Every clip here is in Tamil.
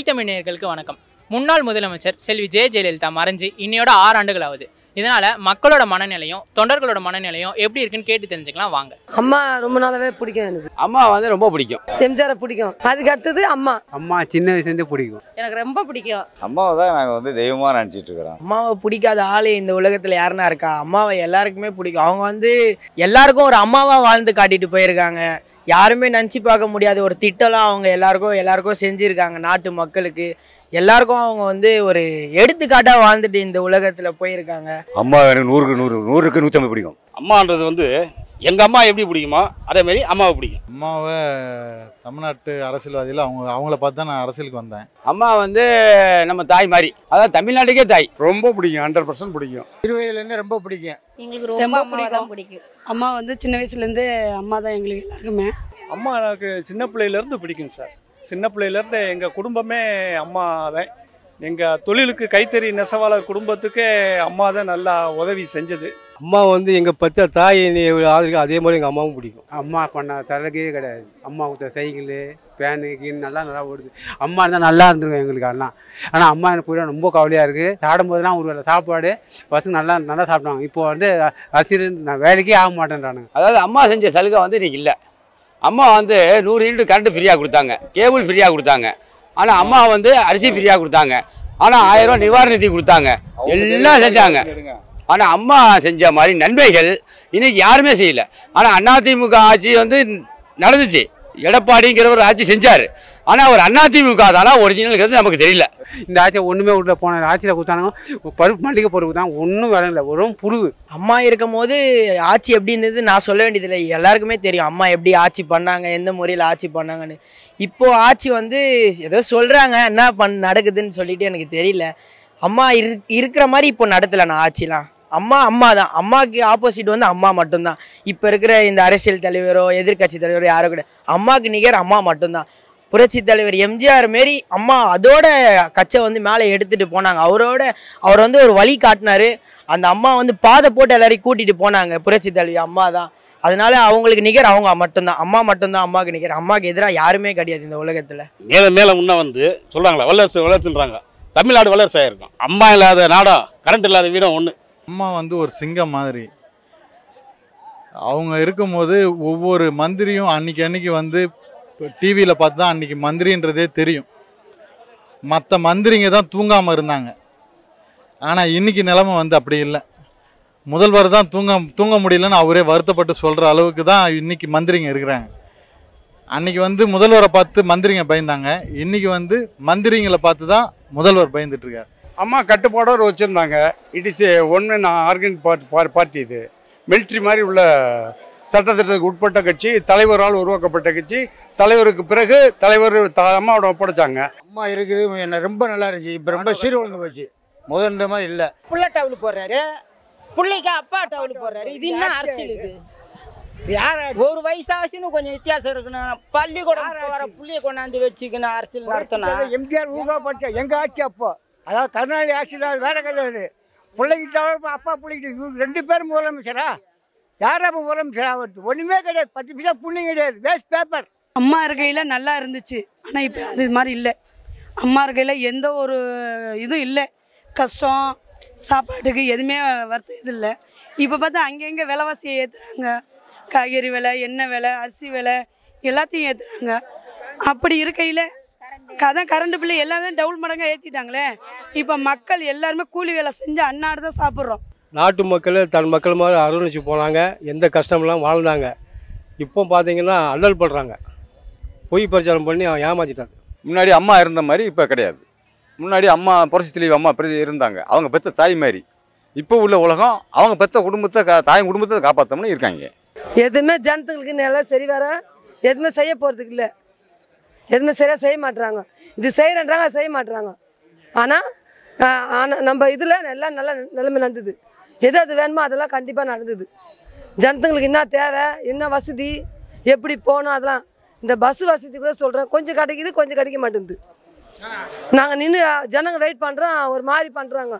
தாய் தமிழர்களுக்கு வணக்கம். முன்னாள் முதலமைச்சர் செல்வி ஜெய ஜெயலலிதா மறைஞ்சு இன்னையோட ஆறு ஆண்டுகள் ஆகுது இதனால மக்களோட மனநிலையும் தொண்டர்களோட மனநிலையும் எப்படி இருக்குன்னு கேட்டு தெரிஞ்சுக்கலாம் வாங்க. அம்மா ரொம்ப நாளாவே பிடிக்கும் எனக்கு. அம்மா வந்து ரொம்ப பிடிக்கும். எம்ஜிஆரை பிடிக்கும். அதுக்கு அடுத்தது அம்மா. அம்மா சின்ன வயசுலேருந்தே பிடிக்கும். எனக்கு ரொம்ப பிடிக்கும். அம்மாவை தான் நாங்கள் வந்து தெய்வமாக நினச்சிட்டு இருக்கிறோம். அம்மாவை பிடிக்காத ஆள் இந்த உலகத்தில் யாருன்னா இருக்கா? அம்மாவை எல்லாருக்குமே பிடிக்கும். அவங்க வந்து எல்லாருக்கும் ஒரு அம்மாவா வாழ்ந்து காட்டிட்டு போயிருக்காங்க. யாருமே நினச்சி பார்க்க முடியாத ஒரு திட்டம்லாம் அவங்க எல்லாருக்கும் எல்லாருக்கும் செஞ்சுருக்காங்க நாட்டு மக்களுக்கு. எல்லாருக்கும் அவங்க வந்து ஒரு எடுத்துக்காட்டாக வாழ்ந்துட்டு இந்த உலகத்தில் போயிருக்காங்க. அம்மா எனக்கு நூறுக்கு நூறு நூறுக்கு நூற்றம்பது பிடிக்கும். அம்மான்றது வந்து எங்கள் அம்மா எப்படி பிடிக்குமோ அதே மாதிரி அம்மாவை பிடிக்கும். அம்மாவை தமிழ்நாட்டு அரசியல்வாதியில் அவங்க அவங்கள பார்த்து தான் நான் அரசியலுக்கு வந்தேன். அம்மா வந்து நம்ம தாய் மாதிரி. அதாவது தமிழ்நாட்டுக்கே தாய். ரொம்ப பிடிக்கும் ஹண்ட்ரட் பர்சன்ட் பிடிக்கும். திருவையிலேருந்து ரொம்ப பிடிக்கும். எங்களுக்கு ரொம்ப பிடிக்கும். பிடிக்கும். அம்மா வந்து சின்ன வயசுலேருந்து அம்மா தான் எங்களுக்கு எல்லாருக்குமே. அம்மா எனக்கு சின்ன பிள்ளையிலேருந்து பிடிக்கும் சார். சின்ன பிள்ளையிலேருந்து எங்கள் குடும்பமே அம்மா தான் எங்கள் தொழிலுக்கு கைத்தறி நெசவாளர் குடும்பத்துக்கே அம்மா தான் நல்லா உதவி செஞ்சது. அம்மா வந்து எங்கள் பச்சை தாய் ஆதரிக்க அதே மாதிரி எங்கள் அம்மாவும் பிடிக்கும். அம்மா பண்ண தரகே கிடையாது. அம்மா கொடுத்த சைக்கிள் பேனு கீனு நல்லா நல்லா ஓடுது. அம்மா இருந்தால் நல்லா இருந்திருக்கும் எங்களுக்கு எல்லாம் ஆனால் அம்மா எனக்கு போய் ரொம்ப கவலையாக இருக்குது சாப்பிடும்போதெல்லாம் ஒரு வேளை சாப்பாடு பசங்க நல்லா நல்லா சாப்பிட்டாங்க இப்போ வந்து அசிறு நான் வேலைக்கே ஆக மாட்டேன்றானுங்க. அதாவது அம்மா செஞ்ச சலுகை வந்து இன்னைக்கு இல்லை. அம்மா வந்து நூறு யூனிட் கரண்ட் ஃப்ரீயாக கொடுத்தாங்க. கேபிள் ஃப்ரீயாக கொடுத்தாங்க. ஆனால் அம்மா வந்து அரிசி ஃப்ரீயாக கொடுத்தாங்க. ஆனால் ஆயிரம் ரூபாய் நிவாரண நிதி கொடுத்தாங்க. எல்லாம் செஞ்சாங்க. ஆனால் அம்மா செஞ்ச மாதிரி நன்மைகள் இன்னைக்கு யாருமே செய்யல. ஆனால் அதிமுக ஆட்சி வந்து நடந்துச்சு. எடப்பாடிங்கிற ஒரு ஆட்சி செஞ்சார். ஆனால் அவர் அதிமுக தானா ஒரிஜினல்ங்கிறது நமக்கு தெரியல. இந்த ஆட்சியை ஒன்றுமே விட போன ஆட்சியில் கொடுத்தானுங்க பருப்பு மல்லிகை பொருள் தான் ஒன்றும் இல்லை வெறும் புழுகு. அம்மா இருக்கும் போது ஆட்சி எப்படி இருந்தது? நான் சொல்ல வேண்டியதில்லை. எல்லாருக்குமே தெரியும் அம்மா எப்படி ஆட்சி பண்ணாங்க எந்த முறையில் ஆட்சி பண்ணாங்கன்னு. இப்போ ஆட்சி வந்து ஏதோ சொல்கிறாங்க என்ன பண் நடக்குதுன்னு சொல்லிட்டு எனக்கு தெரியல. அம்மா இரு இருக்கிற மாதிரி இப்போ நடத்தலை நான் ஆட்சிலாம். அம்மா அம்மா தான். அம்மாவுக்கு ஆப்போசிட் வந்து அம்மா மட்டும்தான். இப்போ இருக்கிற இந்த அரசியல் தலைவரோ எதிர்க்கட்சி தலைவரோ யாரோ கூட அம்மாவுக்கு நிகர் அம்மா மட்டும்தான். புரட்சி தலைவர் எம்ஜிஆர் மாரி அம்மா அதோட கச்சை வந்து மேலே எடுத்துகிட்டு போனாங்க. அவரோட அவர் வந்து ஒரு வழி காட்டினாரு. அந்த அம்மா வந்து பாதை போட்டு எல்லாரையும் கூட்டிகிட்டு போனாங்க. புரட்சி தலைவி அம்மா தான். அதனால அவங்களுக்கு நிகர் அவங்க மட்டும்தான். அம்மா மட்டும்தான் அம்மாவுக்கு நிகர். அம்மாவுக்கு எதிராக யாருமே கிடையாது இந்த உலகத்தில். மேலே மேலே முன்ன வந்து சொல்கிறாங்களா வல்லரசு வளர்த்துன்றாங்க. தமிழ்நாடு வல்லரசு ஆயிருக்கும். அம்மா இல்லாத நாடம் கரண்ட் இல்லாத வீடும் ஒன்று அம்மா வந்து ஒரு சிங்கம் மாதிரி. அவங்க இருக்கும்போது ஒவ்வொரு மந்திரியும் அன்னைக்கு அன்னைக்கு வந்து டிவியில் பார்த்து தான் அன்றைக்கி மந்திரின்றதே தெரியும். மற்ற மந்திரிங்க தான் தூங்காமல் இருந்தாங்க. ஆனால் இன்னைக்கு நிலைமை வந்து அப்படி இல்லை. முதல்வர் தான் தூங்க தூங்க முடியலன்னு அவரே வருத்தப்பட்டு சொல்கிற அளவுக்கு தான் இன்னைக்கு மந்திரிங்க இருக்கிறாங்க. அன்றைக்கி வந்து முதல்வரை பார்த்து மந்திரிங்க பயந்தாங்க. இன்னைக்கு வந்து மந்திரிங்களை பார்த்து தான் முதல்வர் பயந்துட்டுருக்கார் அம்மா கட்டுப்பாடோடு வச்சுருந்தாங்க. It is a one man organ part party இது. மிலிட்ரி மாதிரி உள்ள சட்டத்திட்டத்துக்கு உட்பட்ட கட்சி தலைவரால் உருவாக்கப்பட்ட கட்சி. தலைவருக்கு பிறகு தலைவர் த அம்மாவோட ஒப்படைச்சாங்க. அம்மா இருக்குது என்ன ரொம்ப நல்லா இருந்துச்சு. இப்போ ரொம்ப சீர்குலைந்து போச்சு. முதல் மாதிரி இல்லை. புள்ள டவுல் போடுறாரு. பிள்ளைக்கு அப்பா டவுல் போடுறாரு. இது என்ன அரசியல் இது? ஒரு வயசாச்சுன்னு கொஞ்சம் வித்தியாசம் இருக்கணும் பள்ளிக்கூடம் போகிற புள்ளைய கொண்டாந்து வச்சுக்கணும் அரசியல் நடத்தணும் எம்ஜிஆர் ஊக்கப்படுத்த எங்க ஆட்சி அப்போ? அதாவது கருணாநிதி ஆட்சி தான் வேற கிடையாது பிள்ளைகிட்ட அப்பா பிள்ளைகிட்ட ரெண்டு பேரும் முதலமைச்சரா? யார் உரம் முதலமைச்சரா ஒன்றுமே கிடையாது. பத்து பைசா புண்ணியம் கிடையாது. வேஸ்ட் பேப்பர் அம்மா இருக்கையில் நல்லா இருந்துச்சு. ஆனால் இப்போ அது மாதிரி இல்லை. அம்மா இருக்கையில் எந்த ஒரு இதுவும் இல்லை. கஷ்டம் சாப்பாட்டுக்கு எதுவுமே வருத்த இது இல்லை. இப்போ பார்த்தா அங்கங்கே விலைவாசியை ஏற்றுறாங்க காய்கறி விலை எண்ணெய் விலை அரிசி விலை எல்லாத்தையும் ஏற்றுறாங்க அப்படி இருக்கையில் கதான் கரண்ட் பில்லு எல்லாமே டபுள் மடங்காக ஏற்றிட்டாங்களே இப்போ மக்கள் எல்லாருமே கூலி வேலை செஞ்சு அன்னாடு தான் சாப்பிட்றோம். நாட்டு மக்கள் தன் மக்கள் மாதிரி அரவணைச்சு போனாங்க. எந்த கஷ்டமெல்லாம் வாழ்ந்தாங்க. இப்போ பார்த்தீங்கன்னா அல்லல் படுறாங்க. பொய் பிரச்சாரம் பண்ணி அவன் ஏமாத்திட்டாங்க முன்னாடி அம்மா இருந்த மாதிரி இப்போ கிடையாது. முன்னாடி அம்மா புரட்சி தலைவி அம்மா இருந்தாங்க. அவங்க பெத்த தாய் மாதிரி இப்போ உள்ள உலகம் அவங்க பெத்த குடும்பத்தை தாய் குடும்பத்தை காப்பாற்றணும்னு இருக்காங்க. எதுவுமே ஜனத்துங்களுக்கு நல்லா சரி வர எதுவுமே செய்ய போகிறதுக்கு இல்லை. எதுவுமே சரியாக செய்ய மாட்டுறாங்க இது செய்கிறன்றாங்க செய்ய மாட்டுறாங்க ஆனால் ஆனால் நம்ம இதில் எல்லாம் நல்ல நிலைமை நடந்தது. எது அது வேணுமோ அதெல்லாம் கண்டிப்பாக நடந்தது. ஜனத்துங்களுக்கு என்ன தேவை என்ன வசதி எப்படி போகணும் அதெல்லாம். இந்த பஸ் வசதி கூட சொல்கிறேன் கொஞ்சம் கிடைக்குது கொஞ்சம் கிடைக்க மாட்டேங்குது. நாங்கள் நின்று ஜனங்க வெயிட் பண்ணுறோம் ஒரு மாதிரி பண்ணுறாங்க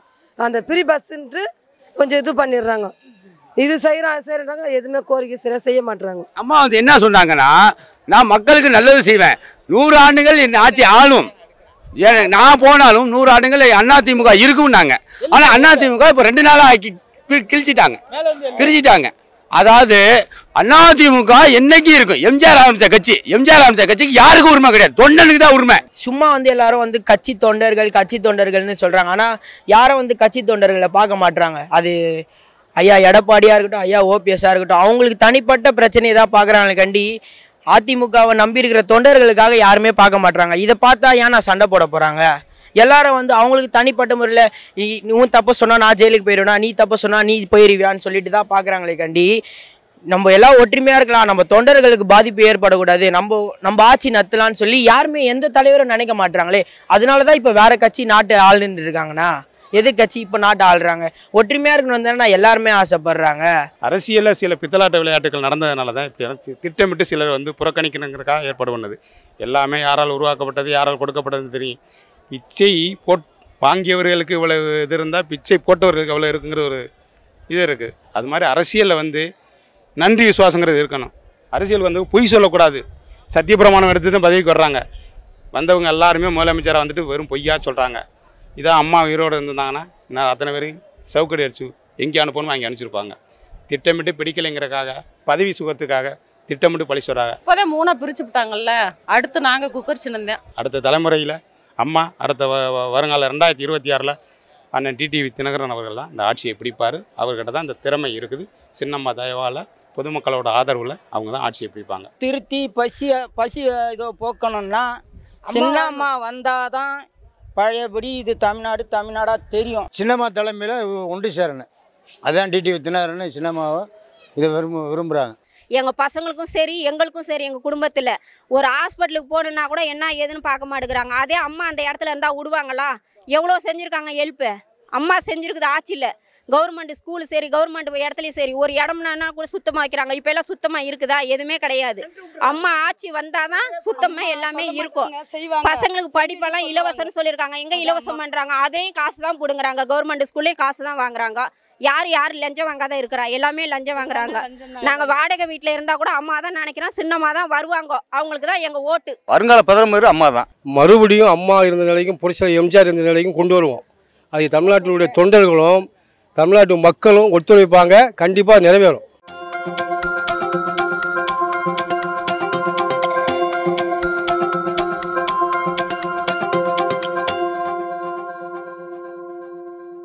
அந்த ஃப்ரீ பஸ்ஸுன்ட்டு கொஞ்சம் இது பண்ணிடுறாங்க. இது செய்கிறாங்க செய்கிறாங்க எதுவுமே கோரிக்கை சரியாக செய்ய மாட்டுறாங்க அம்மா வந்து என்ன சொன்னாங்கன்னா நான் மக்களுக்கு நல்லது செய்வேன். நூறு ஆண்டுகள் என் ஆட்சி ஆளும். நான் போனாலும் நூறு ஆண்டுகள் அதிமுக இருக்கும்னாங்க. ஆனால் அதிமுக இப்போ ரெண்டு நாளாக ஆக்கி கிழிச்சிட்டாங்க. பிரிச்சிட்டாங்க அதாவது அதிமுக என்னைக்கு இருக்கும் எம்ஜிஆர் ஆரம்பிச்ச கட்சி. எம்ஜிஆர் ஆரம்பிச்ச கட்சிக்கு யாருக்கும் உரிமை கிடையாது. தொண்டனுக்கு தான் உரிமை. சும்மா வந்து எல்லாரும் வந்து கட்சி தொண்டர்கள் கட்சி தொண்டர்கள்னு சொல்றாங்க. ஆனா யாரும் வந்து கட்சி தொண்டர்களை பார்க்க மாட்றாங்க? அது ஐயா எடப்பாடியா இருக்கட்டும் ஐயா ஓபிஎஸ்ஸா இருக்கட்டும் அவங்களுக்கு தனிப்பட்ட பிரச்சனையை தான் பார்க்குறாங்க கண்டி அதிமுகவை நம்பி இருக்கிற தொண்டர்களுக்காக யாருமே பார்க்க மாட்றாங்க. இதை பார்த்தா ஏன் நான் சண்டை போட போறாங்க? எல்லாரும் வந்து அவங்களுக்கு தனிப்பட்ட முறையில் நீ உன் சொன்னால் நான் ஜெயிலுக்கு போயிடுவேனா நீ தப்ப சொன்னால் நீ போயிருவியான்னு சொல்லிட்டு தான் பார்க்குறாங்களே கண்டி. நம்ம எல்லாம் ஒற்றுமையாக இருக்கலாம். நம்ம தொண்டர்களுக்கு பாதிப்பு ஏற்படக்கூடாது. நம்ம நம்ம ஆட்சி நத்தலான்னு சொல்லி யாருமே எந்த தலைவரும் நினைக்க மாட்டாங்களே அதனால தான் இப்போ வேறு கட்சி நாட்டு ஆளுன்னு இருக்காங்கண்ணா. எதிர்கட்சி இப்போ நாட்டு ஆள்றாங்க ஒற்றுமையாக இருக்கணும் தானே எல்லாருமே ஆசைப்படுறாங்க. அரசியலில் சில பித்தலாட்ட விளையாட்டுகள் நடந்ததுனால தான் இப்படி திட்டமிட்டு சிலர் வந்து புறக்கணிக்கணுங்கிறக்காக ஏற்பாடு பண்ணது. எல்லாமே யாரால் உருவாக்கப்பட்டது யாரால் கொடுக்கப்பட்டதுன்னு தெரியும். பிச்சை போட் வாங்கியவர்களுக்கு இவ்வளவு இது இருந்தால் பிச்சை போட்டவர்களுக்கு எவ்வளோ இருக்குங்கிற ஒரு இது இருக்குது அது மாதிரி அரசியலில் வந்து நன்றி விசுவாசங்கிறது இருக்கணும். அரசியல் வந்து பொய் சொல்லக்கூடாது. சத்தியப்பிரமாணம் எடுத்து தான் பதவிக்கு வர்றாங்க. வந்தவங்க எல்லாருமே முதலமைச்சராக வந்துட்டு வெறும் பொய்யா சொல்கிறாங்க இதான் அம்மா உயிரோடு இருந்திருந்தாங்கன்னா நான் அத்தனை பேரையும் சவுக்கடி அடிச்சு எங்கே அனுப்பணுமோ அங்கே அனுப்பிச்சிருப்பாங்க. திட்டமிட்டு பிடிக்கலைங்கிறக்காக பதவி சுகத்துக்காக திட்டமிட்டு பழி சொல்கிறாங்க இப்போதான் மூணா பிரிச்சு விட்டாங்கல்ல. அடுத்து நாங்க குக்கர் சின்னந்தேன் அடுத்த தலைமுறையில் அம்மா அடுத்த வ- வ- வருங்கால ரெண்டாயிரத்தி இருபத்தி ஆறில் அண்ணன் டிடிவி தினகரன் அவர்கள் தான் இந்த ஆட்சியை பிடிப்பார். அவர்கிட்ட தான் இந்த திறமை இருக்குது. சின்னம்மா தயவால் பொதுமக்களோட ஆதரவில் அவங்க தான் ஆட்சியை பிடிப்பாங்க. திருத்தி பசிய பசி இதோ போக்கணும்னா சின்னம்மா வந்தாதான் பழையபடி இது தமிழ்நாடு தமிழ்நாடா தெரியும். சின்னம்மா தலைமையில் ஒன்று சேரணும். அதான் டிடிவி தினகரன் சின்னம்மாவை இதை விரும்ப விரும்புகிறாங்க எங்கள் பசங்களுக்கும் சரி எங்களுக்கும் சரி எங்கள் குடும்பத்தில். ஒரு ஹாஸ்பிட்டலுக்கு போகணுன்னா கூட என்ன ஏதுன்னு பார்க்க மாட்டேங்கிறாங்க. அதே அம்மா அந்த இடத்துல இருந்தால் விடுவாங்களா? எவ்வளோ செஞ்சுருக்காங்க ஹெல்ப்பு அம்மா செஞ்சுருக்குது ஆட்சியில். கவர்மெண்ட் ஸ்கூலு சரி கவர்மெண்ட் இடத்துலையும் சரி ஒரு இடம்னா கூட சுத்தமாக வைக்கிறாங்க. இப்போ எல்லாம் சுத்தமாக இருக்குதா? எதுவுமே கிடையாது. அம்மா ஆட்சி வந்தால் தான் சுத்தமாக எல்லாமே இருக்கும். பசங்களுக்கு படிப்பெல்லாம் இலவசம்னு சொல்லியிருக்காங்க. எங்கே இலவசம் பண்ணுறாங்க அதையும் காசு தான் பிடுங்குறாங்க. கவர்மெண்ட் ஸ்கூல்லையும் காசு தான் வாங்குறாங்க. யார் யார் லஞ்சம் வாங்காத இருக்கிறா? எல்லாமே லஞ்சம் வாங்குறாங்க. நாங்கள் வாடகை வீட்டில் இருந்தால் கூட அம்மா தான் நினைக்கிறோம். சின்னம்மா தான் வருவாங்க. அவங்களுக்கு தான் எங்கள் ஓட்டு. வருங்கால பிரதமர் அம்மா தான் மறுபடியும் அம்மா இருந்த நிலைக்கும் புரட்சியாளர் எம்ஜிஆர் இருந்த நிலைக்கும் கொண்டு வருவோம். அது தமிழ்நாட்டினுடைய தொண்டர்களும் தமிழ்நாட்டு மக்களும் ஒத்துழைப்பாங்க. கண்டிப்பாக நிறைவேறும்.